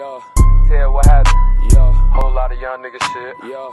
Yeah, Tell what happened. yeah, Whole lot of young nigga shit. yeah.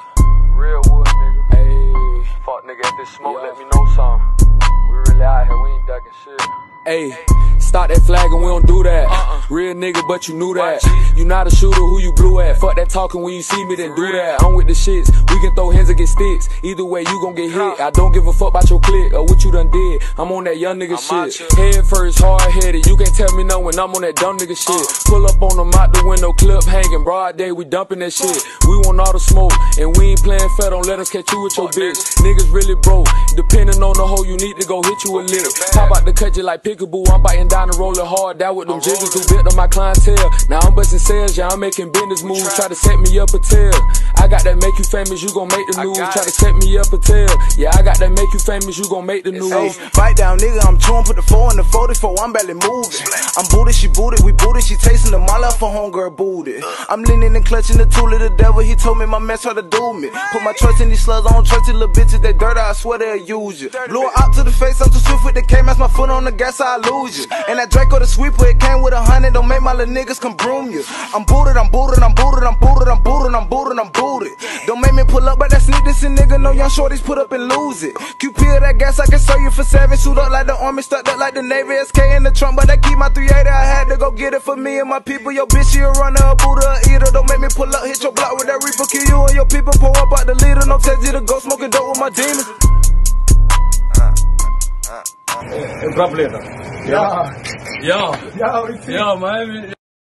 Real wood nigga. Ayy, Fuck nigga, if this smoke, Yeah. let me know something. We really out here, we ain't ducking shit. ayy. Start that flag and we don't do that. Uh-uh. Real nigga, but you knew that. You not a shooter, who you blew at? Fuck that talking when you see me, then do that. I'm with the shits. We can throw hands or get sticks. Either way, you gon' get hit. I don't give a fuck about your clique or what you done did. I'm on that young nigga I'm shit. Head first, hard headed. You can't tell me no when I'm on that dumb nigga shit. Uh. Pull up on them out the window, clip hanging. Broad day, we dumping that shit. We want all the smoke, and we ain't playing fair. Don't let us catch you with your bitch. Niggas really broke. Depending on the hoe, you need to go hit you a lick. Pop out the cut you like pickaboo. I'm biting down and rolling hard. That with them jiggers who built on my clientele. Now I'm busting sales, yeah, I'm making business moves. Try to set me up a tail. I got that make you famous, you gon' make the news. Try to set me up a tail. Yeah, I got that make you famous, you gon' make the news. Hey, bite down, nigga, I'm chewing, put the four in the 44, I'm barely moving. I'm booted, she booted, we booted, she tasting the my left for homegirl booted. Uh. I'm leaning and clutching the tool of the devil, he told me my man try to do me. Put my trust in these slugs, I don't trust these little bitches, they dirty, I swear they'll use you. Blew her out to the face, I'm too swift with the K, match my foot on the gas, I lose you. And that Draco the sweeper, it came with a hundred, don't make my little niggas come broom you. I'm booted, I'm booted, I'm booted, I'm booted, I'm booted, I'm booted, I'm booted. Don't make me pull up, but that sneak this and nigga, no young shorties put up and lose it. QP of that gas, I can sell you for seven, suit up like the army, stuck up like the Navy, SK in the trunk, but I keep my 380, I had to go get it for me and my people. Yo, bitch, you a runner, a Buddha, a eater, don't make me pull up, hit your block with that reaper, kill you and your people, up to go smoking dope with my demons. In Brooklyn. Yeah. Yeah, yeah man.